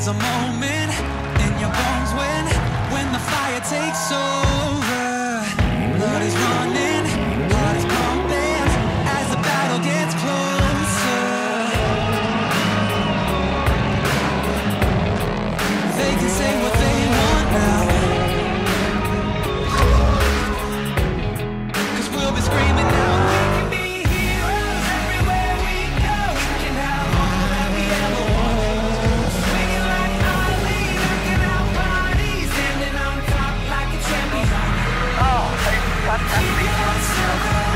There's a moment in your bones when, when the fire takes over. Blood is running, blood is pumping as the battle gets closer. They can say what they Baby, let's